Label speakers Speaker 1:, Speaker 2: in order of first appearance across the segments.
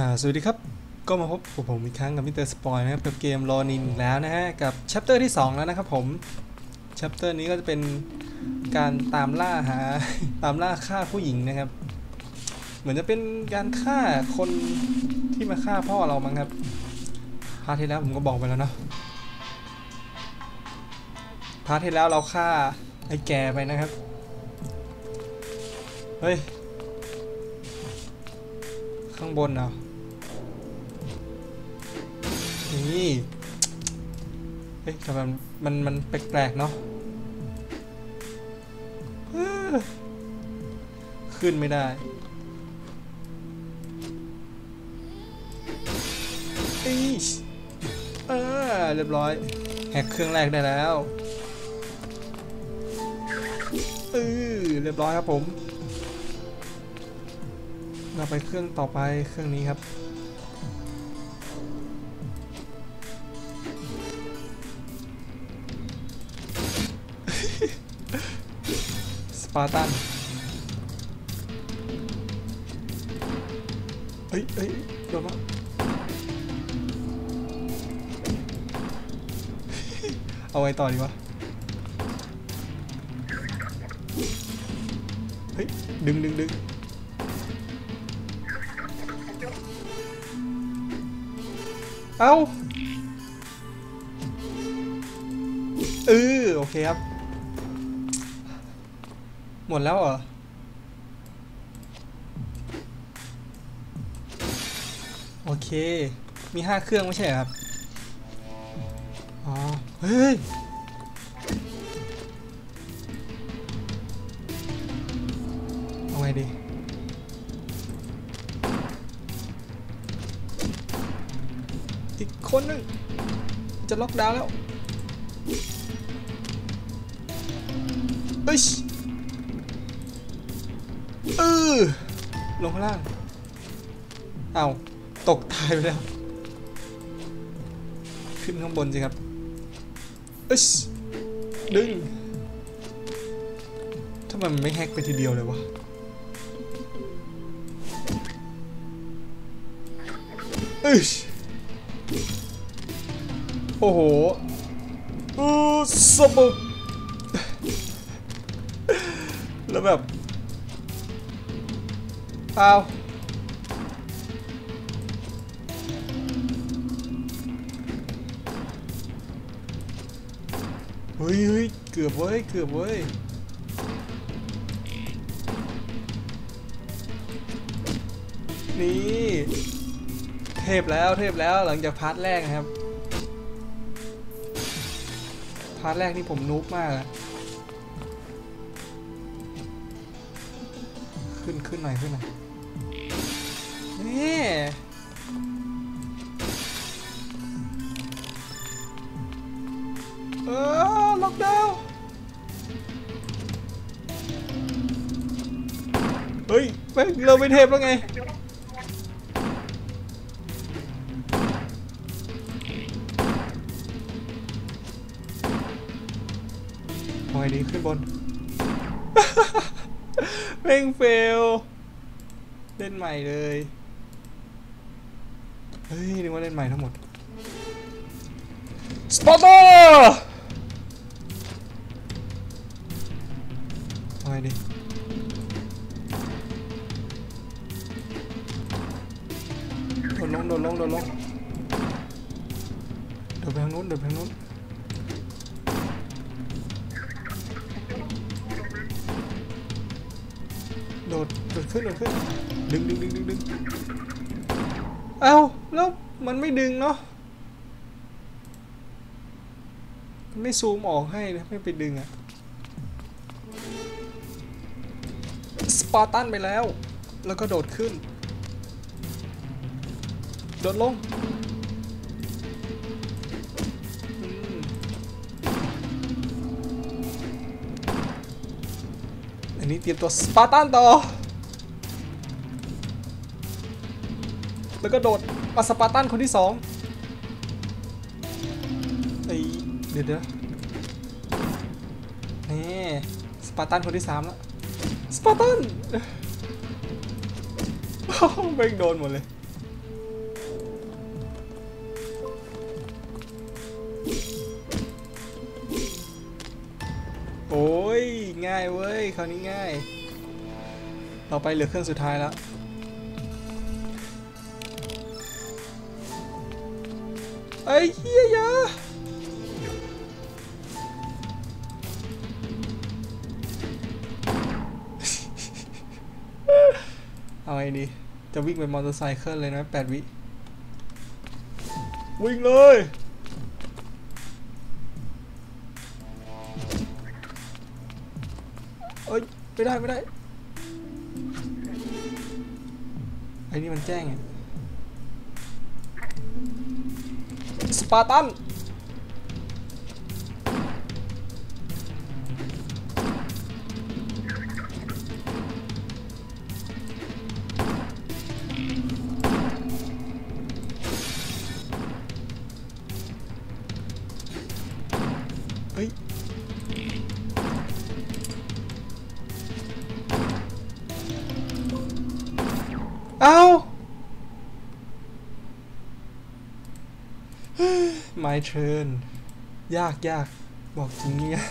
Speaker 1: ่าสวัสดีครับ ก็มาพบกับผมอีกครั้งกับมิสเตอร์สปอยนะครับกับเกม Ronin อีกแล้วนะฮะ กับ chapter ที่ 2 แล้วนะครับผม chapter นี้ก็จะเป็นการตามล่าหาตามล่าฆ่าผู้หญิงนะครับ เหมือนจะเป็นการฆ่าคนที่มาฆ่าพ่อเรามั้งครับ part ที่แล้วผมก็บอกไปแล้วเนาะ part ที่แล้วเราฆ่าไอ้แก่ไปนะครับ เฮ้ย ข้างบนเหรอนี่ เฮ้ยทำไมมัน มันแปลกๆเนาะขึ้นไม่ได้อีชเออเรียบร้อย แฮกเครื่องแรกได้แล้วเออเรียบร้อยครับผม เราไปเครื่องต่อไปเครื่องนี้ครับ ปาร์ตันเอ้ยเอ้ยโดนมาเอาไว้ต่อดีวะ เฮ้ย ดึงดึงดึงเอ้าเออโอเคครับ หมดแล้วเหรอ โอเค มีห้าเครื่องไม่ใช่ครับ อ๋อ เฮ้ย เอาไงดีอีกคนนึง จะล็อกดาวน์แล้วเอ้ย ออลงข้างล่าง เอาตกตายไปแล้ว ขึ้นข้างบนสิครับอ้ยดึงทำไมมันไม่แฮกไปทีเดียวเลยวะเอ้ยโอ้โหอือสบุกแล้วแบบ เอาเฮ้ยเฮ้ยเกือบเว้ย เกือบเว้ย นี่ เทพแล้ว เทพแล้วหลังจากพาร์ทแรกนะครับ พาร์ทแรกนี่ผมนุกมากอะขึ้น ขึ้นหน่อย ขึ้นหน่อย ฮ้ยแม่งเราไม่เทพแล้วไงพอยดีขึ้นบนเร่งเฟล เล่นใหม่เลย เฮ้ยนึกว่าเล่นใหม่ทั้งหมด สปอร์เต ซูมออกให้นะไม่ไปดึงอะสปาร์ตันไปแล้ว แล้วก็โดดขึ้น โดดลงอันนี้เตรียมตัวสปาร์ตันต่อ แล้วก็โดดมาสปาร์ตันคนที่สอง นี่สปาร์ตันคนที่สามแล้วสปาร์ตันเบ่งโดนหมดเลยโอ้ยง่ายเว้ยคราวนี้ง่ายเราไปเหลือเครื่องสุดท้ายแล้วไอ้เฮียยา ดี จะวิ่งไปมอเตอร์ไซค์เลยนะแปดวิ วิ่งเลย เอ้ย ไม่ได้ ไม่ได้ ไอ้นี่มันแจ้งไงสปาร์ตัน My turn ยากยากบอกจริงเนี่ย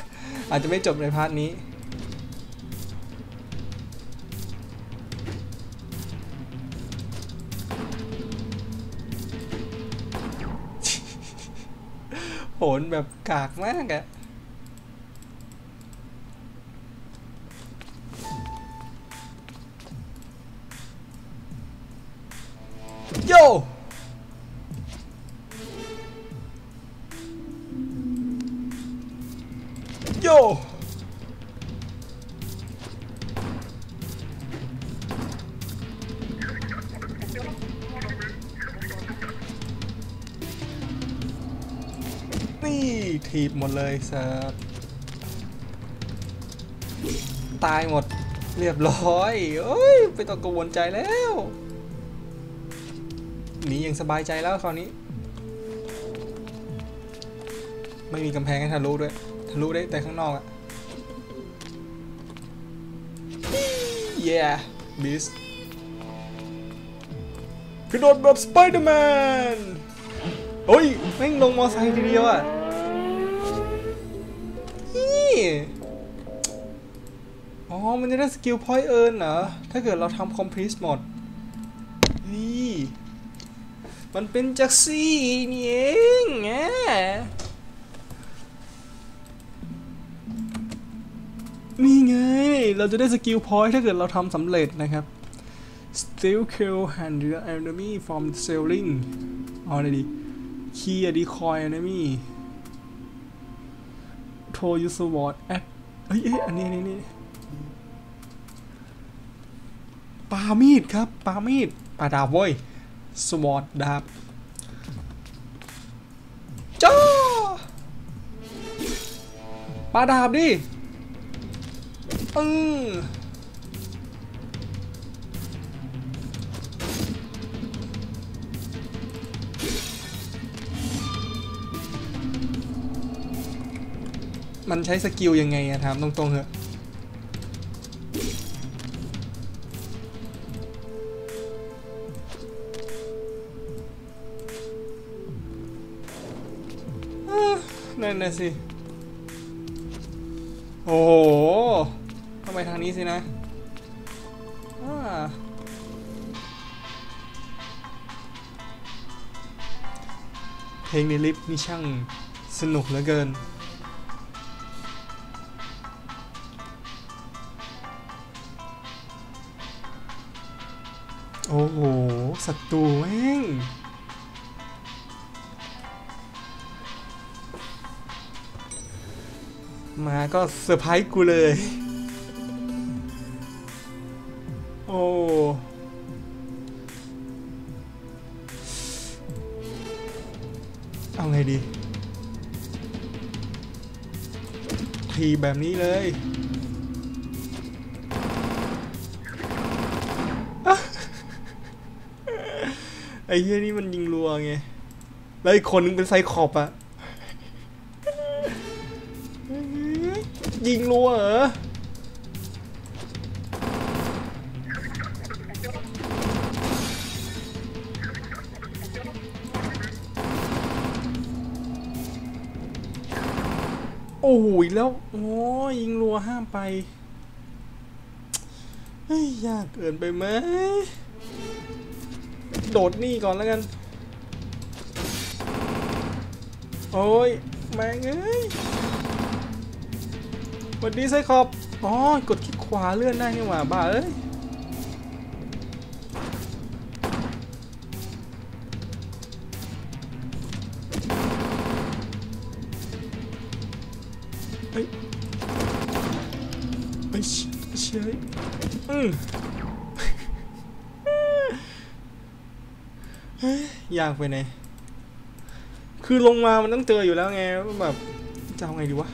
Speaker 1: อาจจะไม่จบใน part นี้ โหนแบบกากมากอะ เลยสิร์ฟตายหมดเรียบร้อยเอ้ยไม่ต้องกังวลใจแล้วหนีอย่างสบายใจแล้วคราวนี้ ไม่มีกำแพงให้ทะลุด้วยทะลุได้แต่ข้างนอกอะ yeah beast กระโดดแบบสไปเดอร์แมนเฮ้ยแม่งลงมอไซค์ทีเดียวอะ มันจะได้สกิลพอยต์เอิร์นเหรอ ถ้าเกิดเราทำคอมพลีทหมด นี่ มันเป็นจักซี่นี่เองแงนี่ไง เราจะได้สกิลพอยต์ถ้าเกิดเราทำสำเร็จนะครับ Still kill hand the enemy from sailing เอาอะไรดี Key a decoy enemy Throw your sword at เอ้ยเอ้ยอันนี้อันนี้นี่ ปามีดครับปามีดปาดาบเว้ย sword ดาบจ้าปาดาบดิอือมันใช้สกิลยังไงอะถามตรงๆเหอะ นะสิ โอ้โหทำไมทางนี้สินะเพลงในลิฟต์นี่ช่างสนุกเหลือเกินโอ้โหศัตรูแม่ ก็เซอร์ไพรส์กูเลย โอ้ เอาไงดี ทีแบบนี้เลยไอ้เหี้ยนี่มันยิงรัวไง แล้วอีกคนนึงเป็นไซคอบอะ ยิงรัวเหรอโอ้โหแล้ว โอ้ยิงรัวห้ามไปเฮ้ยยากเกินไปไหมโดดนี่ก่อนแล้วกัน โอ้ยแม่งเอ้ย วัสดีไซคอบอ๋อกดคลิกขวาเลื่อนได้นี่หว่าบ้าเอ้ยเฮ้ยเฮ้ยเชยอืมเฮ้ยยากไปไหนคือลงมามันต้องเจออยู่แล้วไงแบบจะเอาไงดีวะ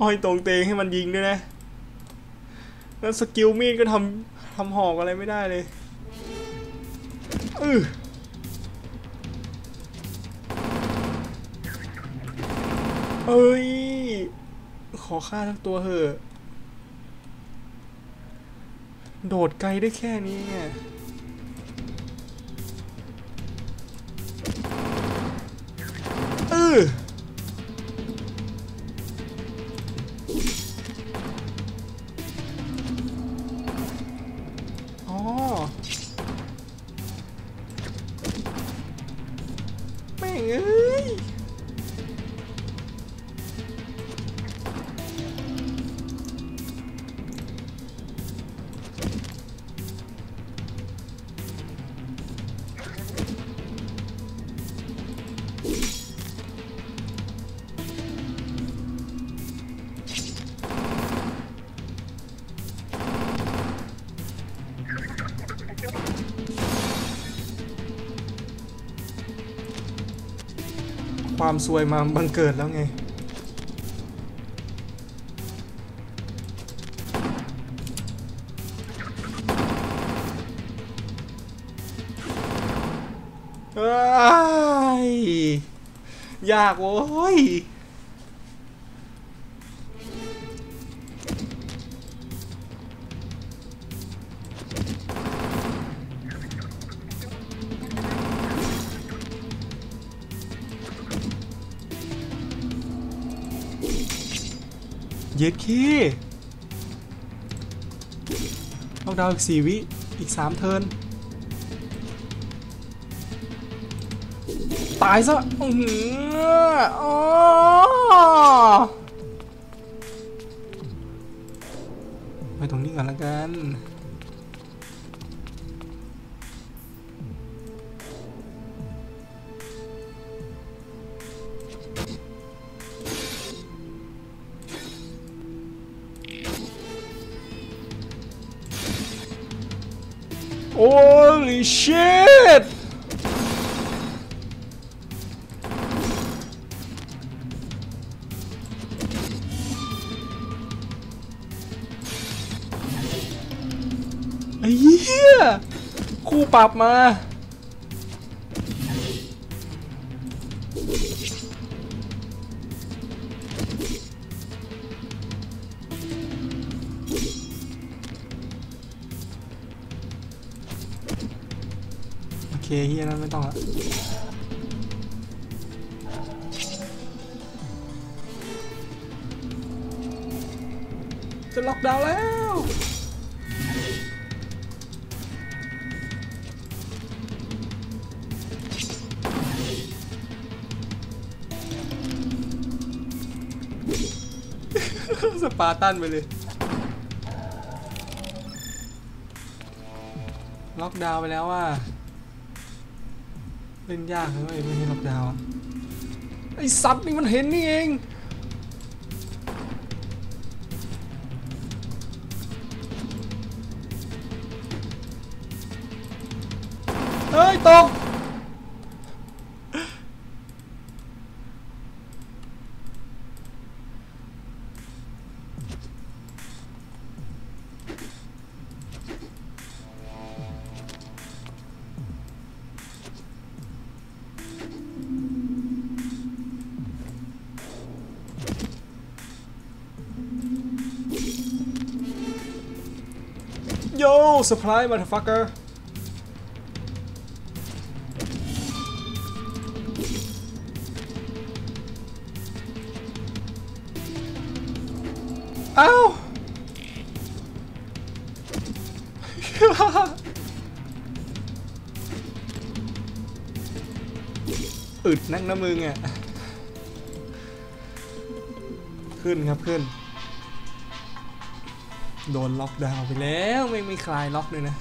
Speaker 1: ห้อยตรงเตงให้มันยิงด้วยนะ แล้วสกิลมีดก็ทำทำหอกอะไรไม่ได้เลยอือเอ้ย ขอฆ่าทั้งตัวเหอะ โดดไกลได้แค่นี้ไงเอออ๋อ ความซวยมาบังเกิดแล้วไง ยากโว้ย ย็ดคีล็อกดาวน์อีกสี่วิ อีกสามเทิร์นตายซะอือหืออ๋อไปตรงนี้ก่อนละกัน shit! ไอ้เหี้ยคู่ปรับมา เฮียนั้นไม่ต้องละจะล็อกดาวน์แล้ว สปาตันไปเลย ล็อกดาวน์ไปแล้วว่า เล่นยากเลยไม่ให้ล็อกดาวน์ไอสัตว์นี่มันเห็นนี่เองเฮ้ยตก supply, motherfucker. Ow! อึดนั่งนะมึงอะ ขึ้นครับขึ้น โดนล็อกดาวน์ไปแล้วไม่มีคลายล็อกเลยนะ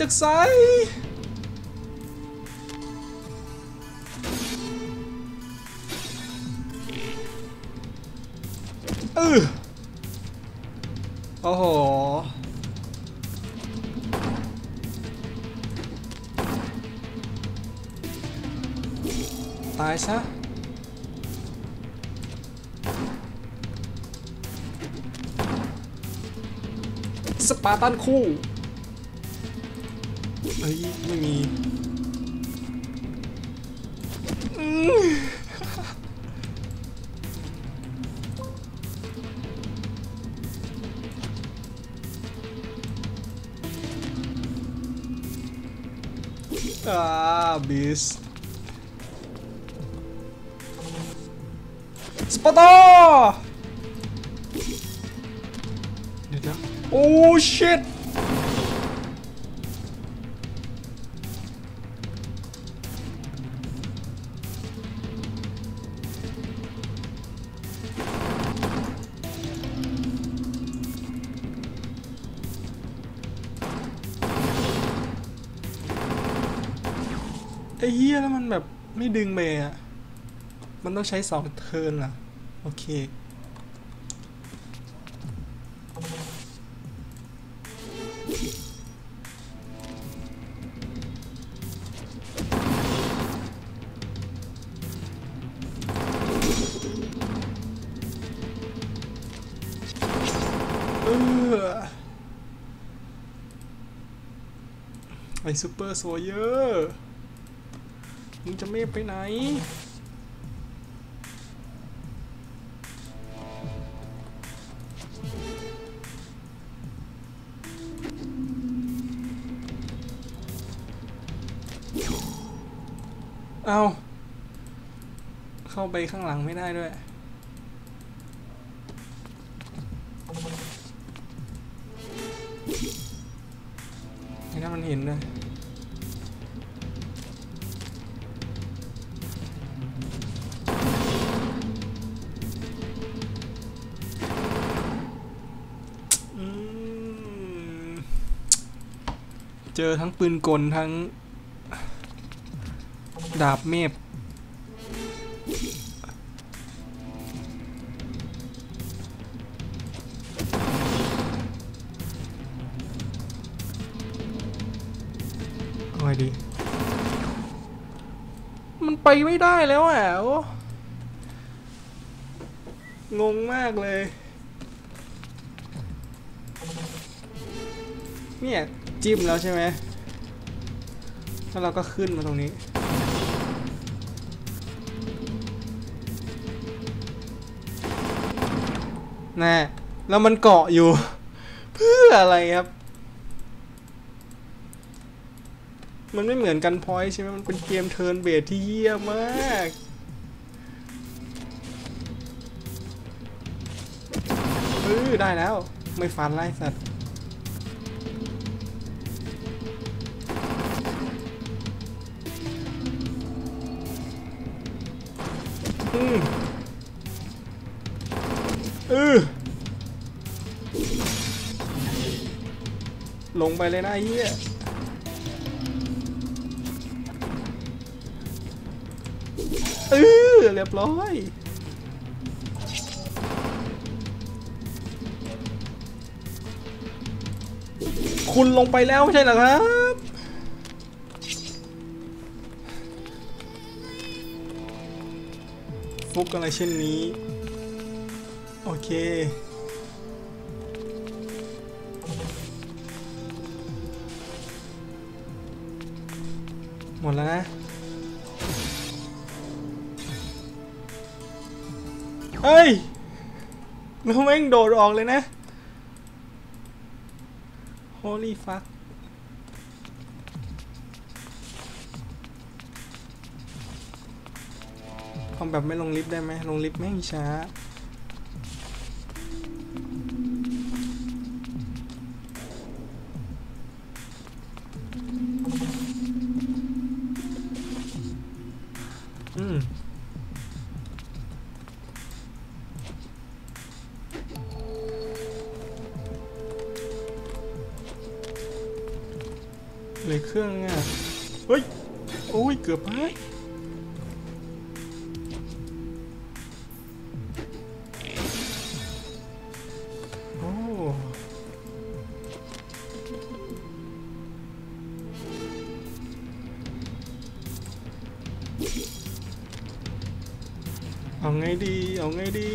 Speaker 1: จากไสายเออโอ้โหตายซะสปาร์ตันคู่ เฮ้ยไม่มีอืมอ่าบิสสปาร์ตาเดี๋ยวนะโอ้ชิต มันแบบไม่ดึงเบย์อะมันต้องใช้สองเทิร์นล่ะ โอเค เออไอซูเปอร์โซเยอร์ มึงจะไม่ไปไหน เอาเข้าไปข้างหลังไม่ได้ด้วยไอ้นั่นมันเห็นนะ อทั้งปืนกลทั้ง ดาบเมฟเอาไงดี มันไปไม่ได้แล้วอะงงมากเลย เนี่ย จิ้มแล้วใช่ไหมแล้วเราก็ขึ้นมาตรงนี้ แน่ แล้วมันเกาะอยู่ เพื่ออะไรครับ มันไม่เหมือนกันพอยใช่ไหมมันเป็นเกมเทิร์นเบสที่เยี่ยมมากเออได้แล้ว ไม่ฟันไล่สัตว์ อืมเออลงไปเลยนะไอ้เหี้ยเออเรียบร้อยคุณลงไปแล้วไม่ใช่เหรอครับ ฟุกอะไรเช่นนี้ โอเค หมดแล้วนะ เฮ้ยแล้วแม่งโดดออกเลยนะ Holy fuck แบบไม่ลงลิฟต์ได้ไหมลงลิฟต์แม่งช้า อืมเลยเครื่องอะ เฮ้ย โอ้ย เกือบไป ดี เอาไงดี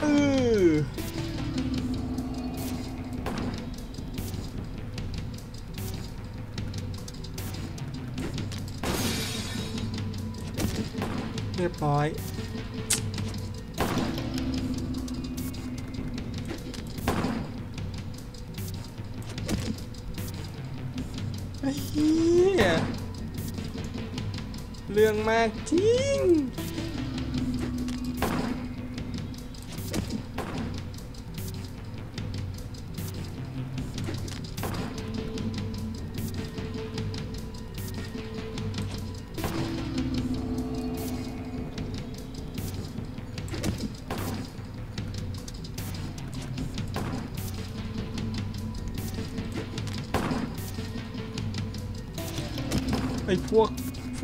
Speaker 1: เออเรียบร้อย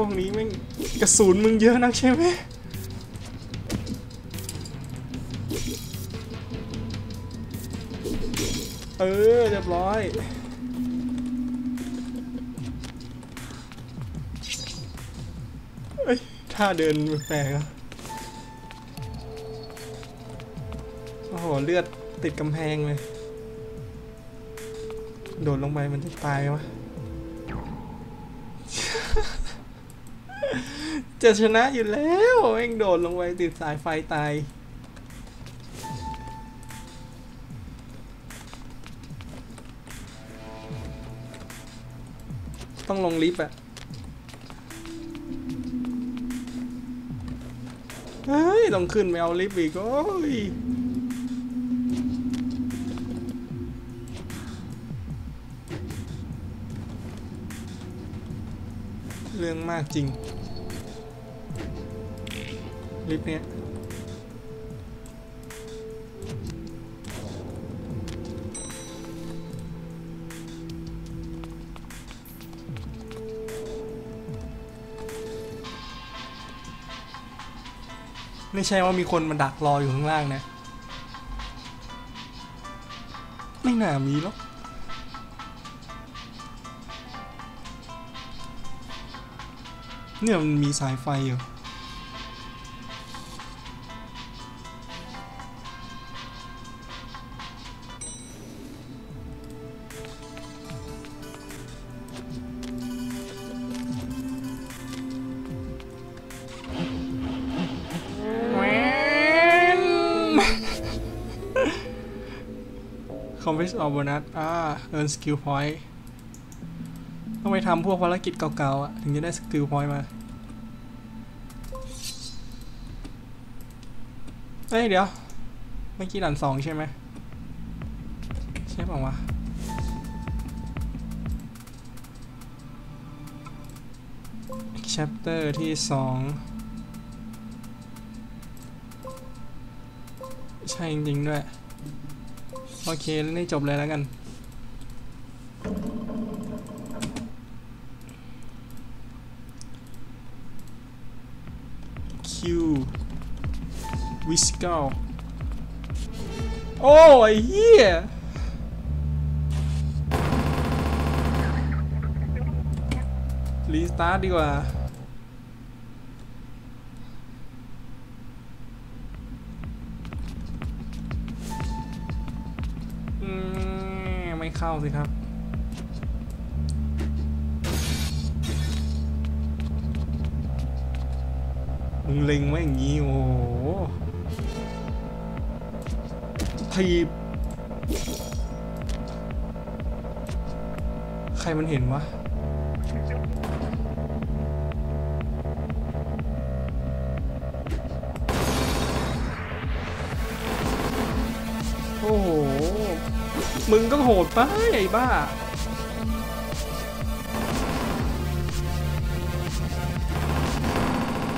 Speaker 1: วกนี้แม่งกระสุนมึงเยอะนักใช่ไหมเออเรียบร้อยเอ้ยท่าเดินแปลกอะโอ้โห เลือดติดกำแพงเลย โดดลงไปมันจะตายไหม จะชนะอยู่แล้วเองโดดลงไปติดสายไฟตาย ต้องลงลิฟต์อะเฮ้ย ต้องขึ้นไปเอาลิฟต์อีก โอ้ยเรื่องมากจริง ลิฟต์เนี้ยไม่ใช่ว่ามีคนมาดักรออยู่ข้างล่างนะ ไม่น่ามีหรอกเนี่ยมันมีสายไฟอยู่ คอมเพล e ออ b โบนัสอ่าเอิร์นสกิลพอยต์ต้องไปทำพวกภารกิจเก่าๆอะ ถึงจะได้ skill point มา เฮ้ย เดี๋ยว เมื่อกี้ด่านสองใช่ไหมใช่ป่าวะ chapter ที่สองใช่จริงๆด้วย โอเคแล้วนี่จบเลยแล้วกัน Q w h i s k e r โอ้ไอ้เหี้ยรีสตาร์ทดีกว่า เข้าสิครับ มึงเล็งไว้อย่างนี้ โอ้โหทีบใครมันเห็นวะโอ้โห มึงก็โหดไปไอ้บ้า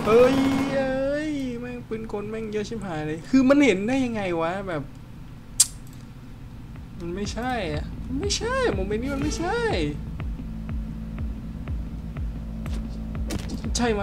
Speaker 1: เอ้ยเอ้ยแม่งปืนกลแม่งเยอะชิบหายเลย คือมันเห็นได้ยังไงวะแบบ มันไม่ใช่อะไม่ใช่โมเมนต์นี้มันไม่ใช่ ใช่ไหม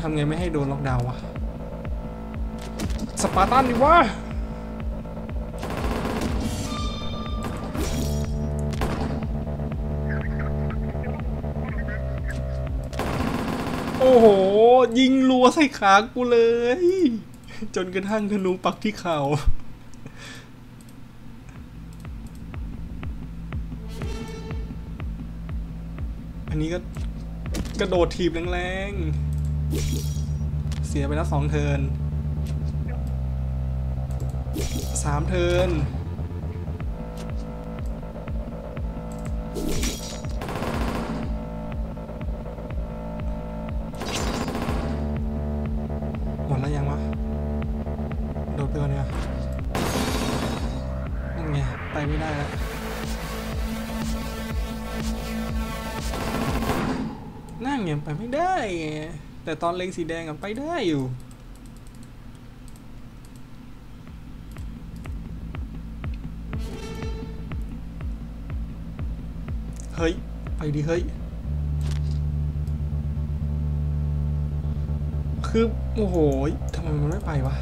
Speaker 1: ทำไงไม่ให้โดนล็อกดาวน์วะ สปาร์ตันดิวะโอ้โห ยิงรัวใส่ขากูเลย จนกระทั่งธนูปักที่เข่าอันนี้ก็กระโดดถีบแรงๆ เสียไปแล้วสองเทินสามเทิน แต่ตอนเล็งสีแดงอะไปได้อยู่ เฮ้ย ไปดิเฮ้ย คือ โอ้โหทำไมมันไม่ไปวะ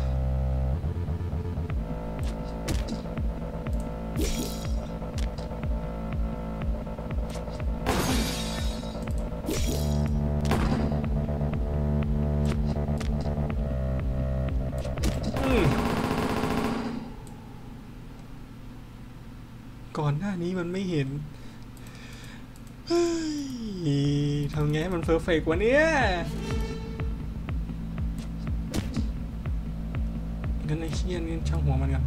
Speaker 1: เพอร์เฟกต์วะเนี่ยงั้นไอ้เชี่ยนี่ช่างหัวมันกัน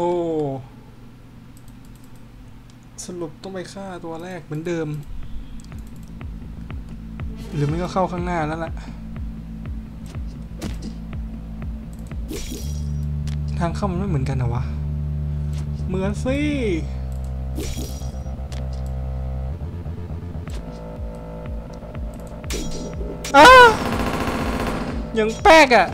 Speaker 1: โอ้ สรุปต้องไปฆ่าตัวแรกเหมือนเดิม หรือไม่ก็เข้าข้างหน้าแล้วล่ะ ทางเข้ามันไม่เหมือนกันนะวะ เหมือนสิอ้ายังแป๊กอะ่ะ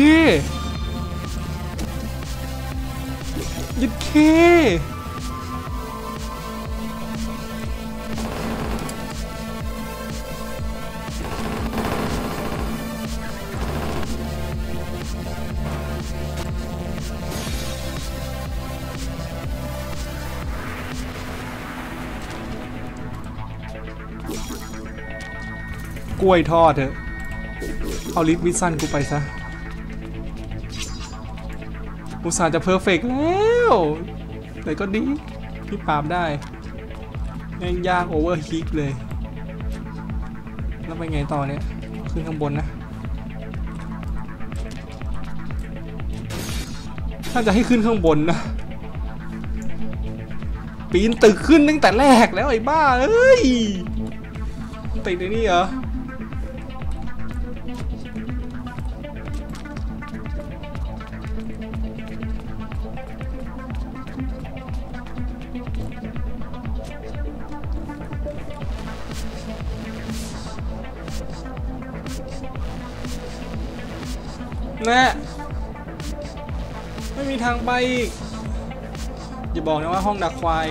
Speaker 1: ยัดเคยัดเคกล้วยทอดเถอะ เอาลิทวิสันกูไปซะ อุตส่าห์จะเพอร์เฟกแล้วแต่ก็ดีพี่ปราบได้แม่งยากโอเวอร์ฮิกเลย แล้วไปไงต่อเนี่ย ขึ้นข้างบนนะ ถ้าจะให้ขึ้นข้างบนนะ ปีนตึกขึ้นตั้งแต่แรกแล้วไอ้บ้าเอ้ยติดในนี่เหรอ อีก อย่าบอกนะว่าห้องดักควาย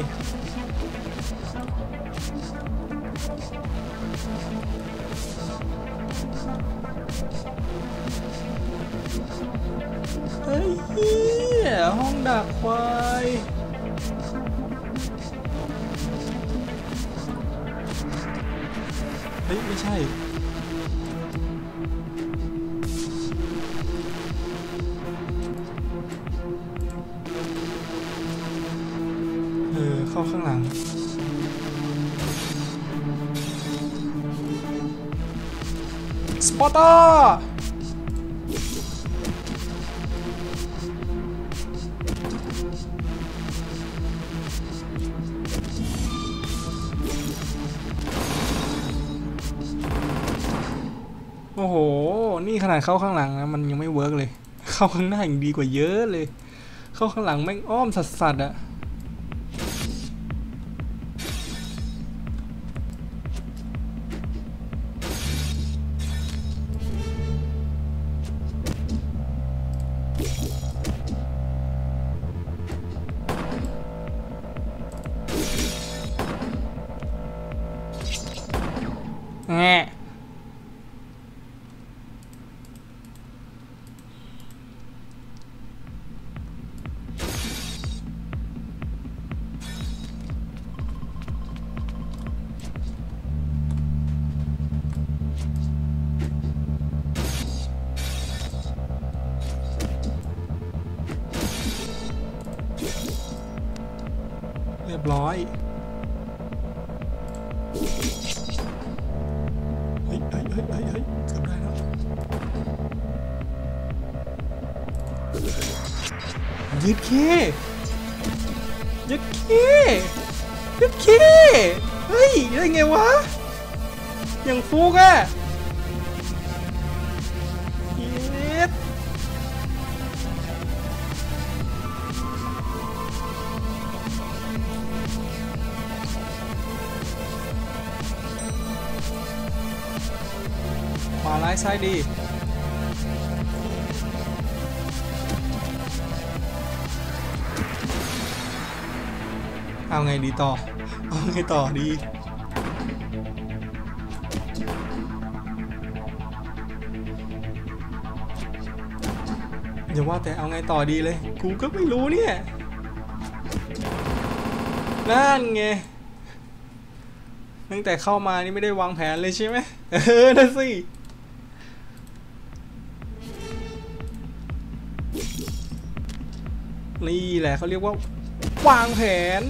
Speaker 1: ดเข้าข้างหลังนะมันยังไม่เวิร์กเลย เข้าข้างหน้าอย่างดีกว่าเยอะเลย เข้าข้างหลังแม่งอ้อมสัสๆอะ รียบร้อยเฮ้ยเฮ้ยเฮ้ยเฮ้ยเฮ้ยเกือบได้แล้วยึดเคยึดเคยึดเคเฮ้ยได้ไงวะอย่างฟุกอะ ต่อ เอาไงต่อดี อย่าว่าแต่เอาไงต่อดีเลย กูก็ไม่รู้เนี่ย นั่นไง ตั้งแต่เข้ามานี่ไม่ได้วางแผนเลยใช่ไหมเออนั่นสินี่แหละเขาเรียกว่าวางแผน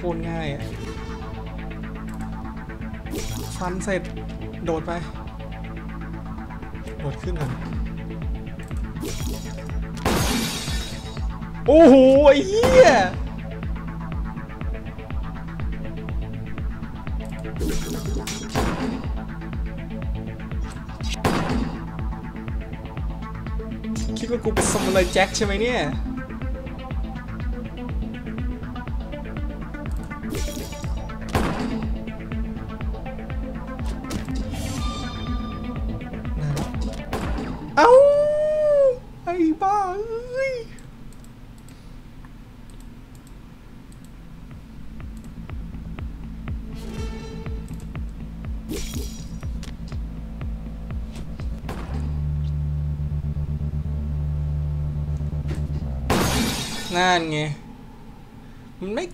Speaker 1: คตรง่ายอะฟันเสร็จ โดดไป โดดขึ้นก่อนโอ้โห ไอ้เหี้ยคิดว่ากูเป็นสมุไรแจ็คใช่ไหมเนี่ย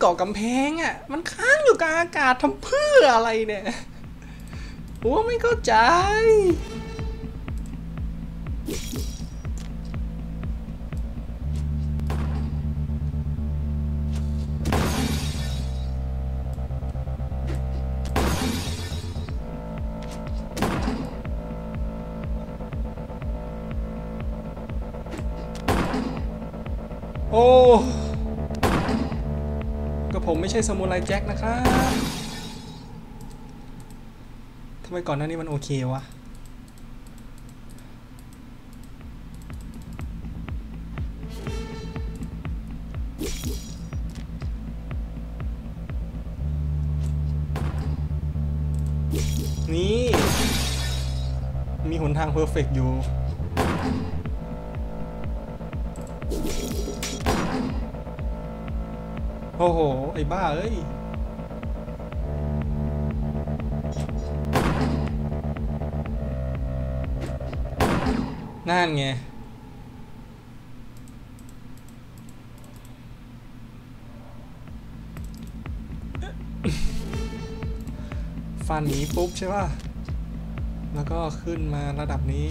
Speaker 1: าะกำแพงอะ มันค้างอยู่กลางอากาศทำเพื่ออะไรเนี่ย โอ้ไม่เข้าใจ ช่สมุไรแจ็คนะครับทำไมก่อนหน้านี้มันโอเควะนี่ มีหนทางเพอร์เฟกอยู่ โอ้โห ไอ้บ้าเอ้ยนั่นไงฟันหนีปุ๊บใช่ป่ะ แล้วก็ขึ้นมาระดับนี้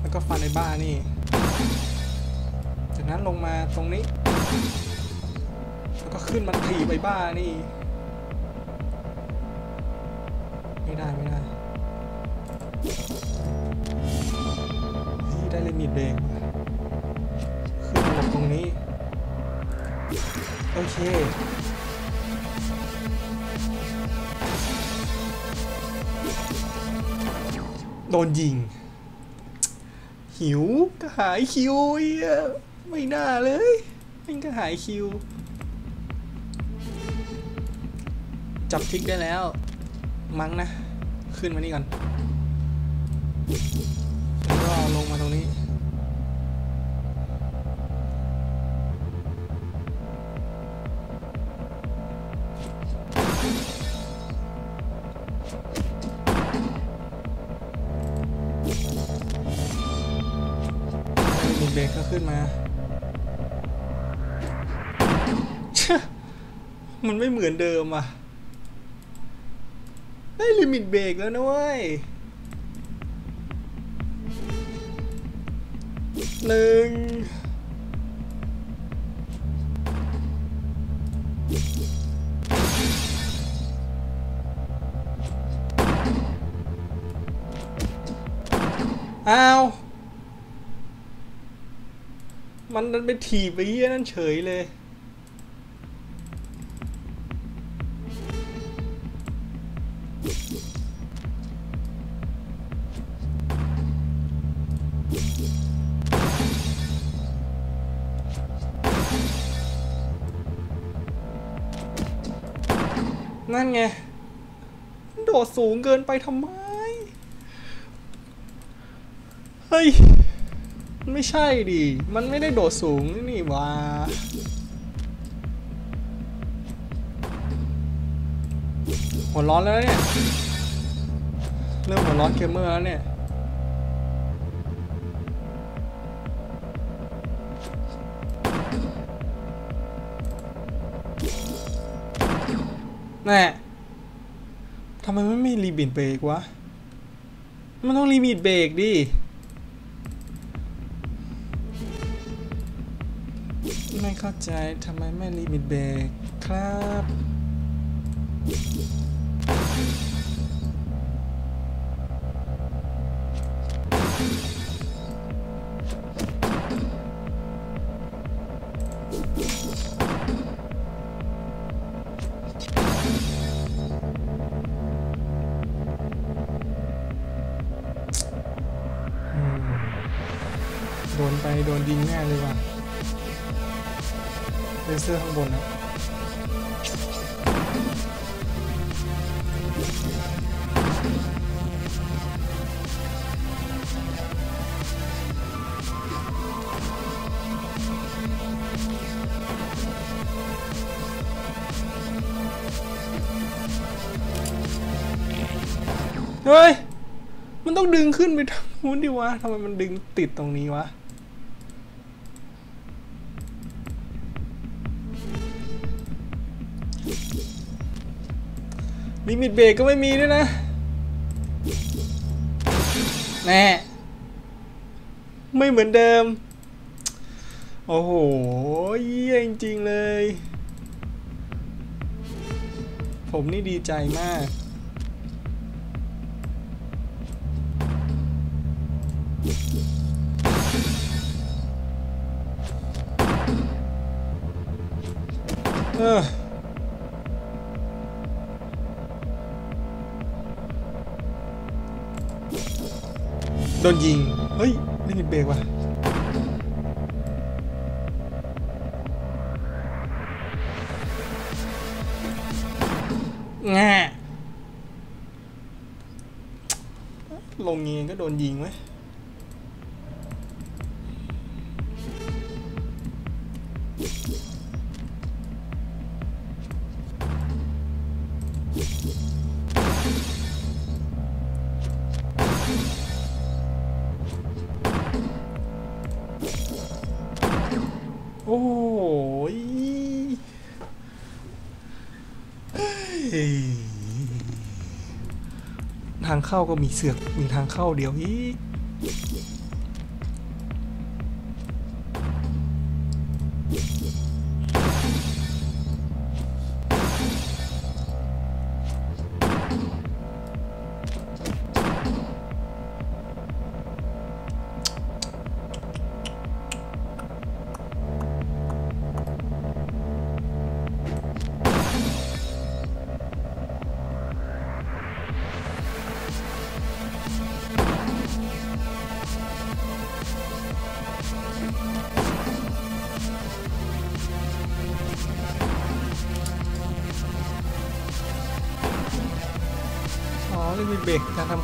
Speaker 1: แล้วก็ฟันไอ้บ้านี่ จากนั้นลงมาตรงนี้ ขึ้นมาถีบไอ้บ้านี่ ไม่ได้ไม่ได้นี่ได้ลิมิตเบรกขึ้นมาตรงนี้ โอเคโดนยิง หิวก็หายคิวไม่น่าเลยมันก็หายคิว จับทิกได้แล้ว มั้งนะ ขึ้นมานี่ก่อนแล้วก็ลงมาตรงนี้ มีเบรกก็ขึ้นมา มันไม่เหมือนเดิมอะ ได้ลิมิตเบรกแล้วนะเว้ยหนึ่งอ้าว มันดันไปถีบไปเยี่ยนั่นเฉยเลย ไง โดดสูงเกินไปทำไม เฮ้ยมันไม่ใช่ดิ มันไม่ได้โดดสูงนี่ว่าหัวร้อนแล้วเนี่ย เริ่มหัวร้อนเกมเมอร์แล้วเนี่ยแน่ ทำไมไม่มีรีบิดเบรกวะ มันต้องรีบิดเบรกดิ ไม่เข้าใจทำไมไม่รีบิดเบรกครับ นยิงแน่เลยว่ะเลเซอร์ข้างบนนะเฮ้ย มันต้องดึงขึ้นไปทางนู้นดิวะ ทำไมมันดึงติดตรงนี้วะ ลิมิตเบรกก็ไม่มีด้วยนะแน่ไม่เหมือนเดิม โอ้โหเยี่ยจริงๆเลย ผมนี่ดีใจมาก เออ โดนยิง เฮ้ย ไม่มีเบรกว่ะแง่ลงยิงก็โดนยิงไว้ เข้าก็มีเสือกมีทางเข้าเดียวอีก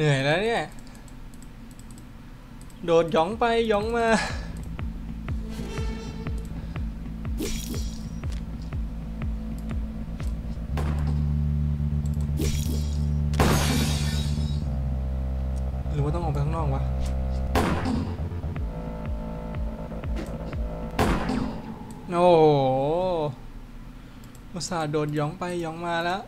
Speaker 1: เหนื่อยแล้วเนี่ย โดดหยองไปหยองมาหรือว่าต้องออกไปข้างนอกวะโอ้โหอุตส่าห์โดดหยองไปหยองมาแล้ว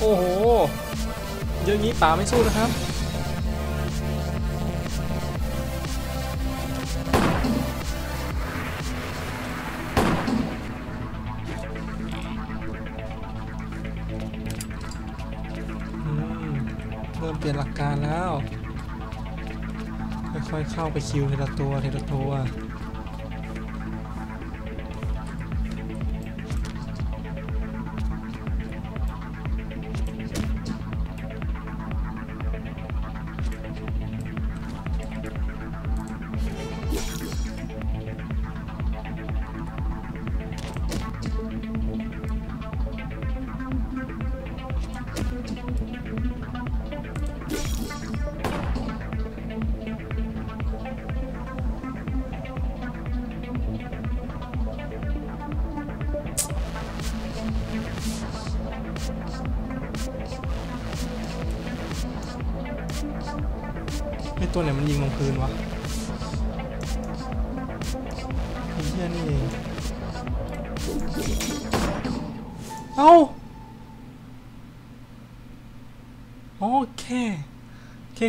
Speaker 1: โอ้โห เยอะงี้ป่าไม่สู้นะครับ เริ่มเปลี่ยนหลักการแล้ว ค่อยๆเข้าไปคิวทีละตัวทีละตัว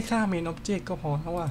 Speaker 1: ค่า main object ก็พอแล้วว่ะ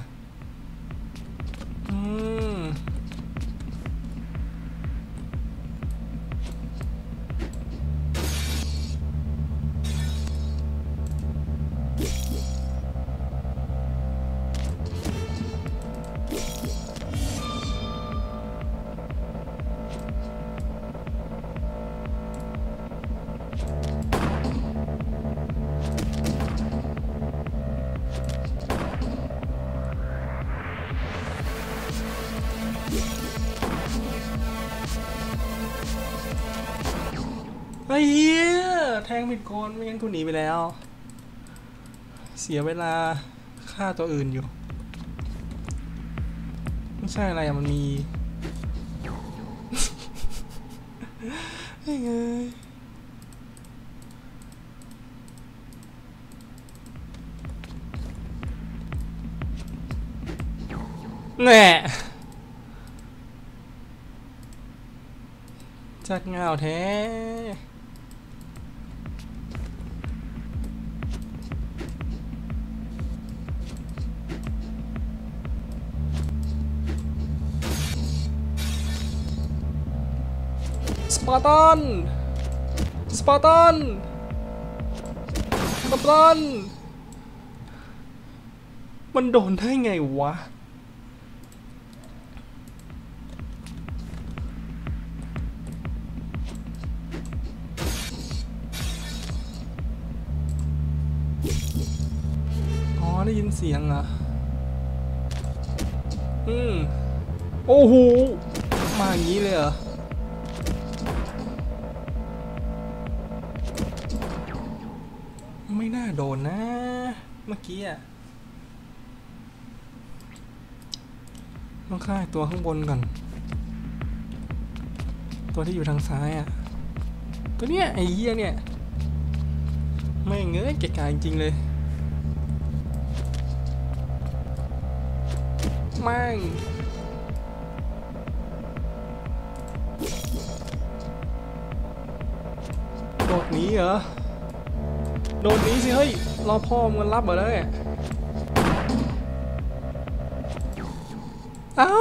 Speaker 1: แทงผิดคนไม่งั้นกูหนีไปแล้ว เสียเวลาฆ่าตัวอื่นอยู่ไม่ใช่อะไรอะมันมียเอ้ยแน่จัดเงาแท้ ปาร์ตัน สปาร์ตัน สปาร์ตัน มันโดนได้ไงวะ อ๋อ ได้ยินเสียงอะ อืม โอ้โห มาอย่างนี้เลยเหรอ ไม่น่าโดนนะ เมื่อกี้อะต้องฆ่าตัวข้างบนก่อน ตัวที่อยู่ทางซ้ายอะตัวเนี้ยไอ้เหี้ยเนี่ย ไม่งเงยเกะกะจริงๆเลยแม่งโดดหนีเหรอ โดนนี้สิ เฮ้ย รอพ่อมึงรับเหรอเนี่ย เอ้า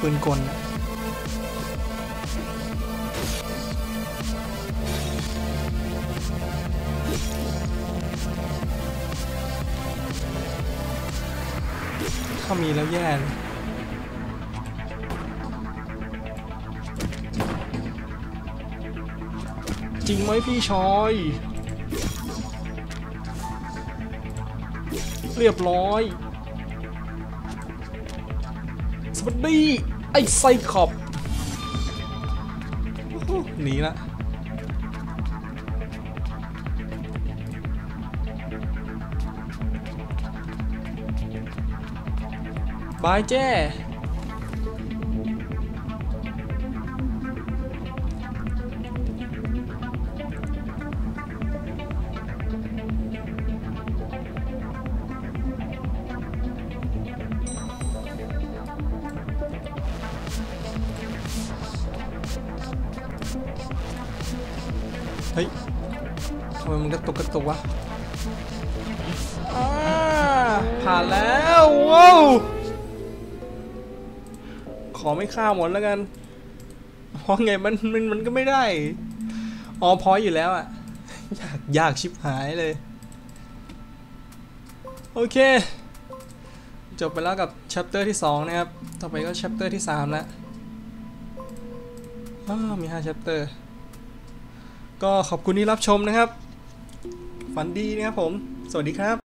Speaker 1: ปืนกลถ้ามีแล้วแย่เลยจริงไหมพี่ชอย เรียบร้อย สวันนี่ไอ้ไซคอบหนีละบายแจ้ ตุกกระตุกวะอ่าผ่านแล้วว้าวขอไม่ฆ่าหมดแล้วกันเพราะไงมันมันมันก็ไม่ได้อ๋อพออยู่แล้วอะยากยากชิบหายเลย โอเค จบไปแล้วกับ chapter ที่ 2 นะครับ ต่อไปก็ chapter ที่ 3 แล้วอ้าวมี5 chapter ก็ขอบคุณที่รับชมนะครับ ฝันดีนะครับผม สวัสดีครับ